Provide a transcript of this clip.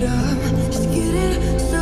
Just get it.